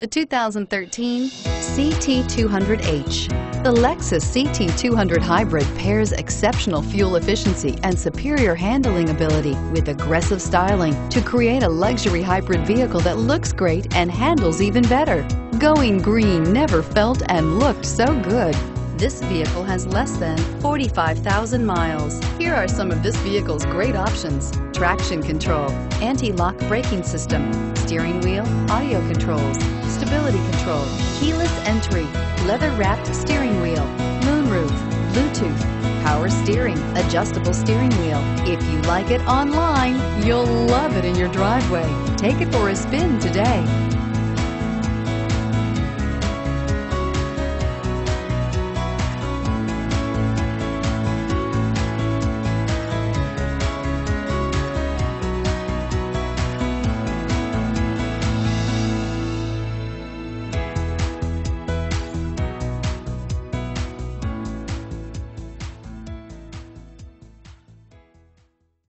The 2013 CT200H. The Lexus CT200 Hybrid pairs exceptional fuel efficiency and superior handling ability with aggressive styling to create a luxury hybrid vehicle that looks great and handles even better. Going green never felt and looked so good. This vehicle has less than 45,000 miles. Here are some of this vehicle's great options. Traction control, anti-lock braking system, steering wheel, audio controls, stability control, keyless entry, leather-wrapped steering wheel, moonroof, Bluetooth, power steering, adjustable steering wheel. If you like it online, you'll love it in your driveway. Take it for a spin today.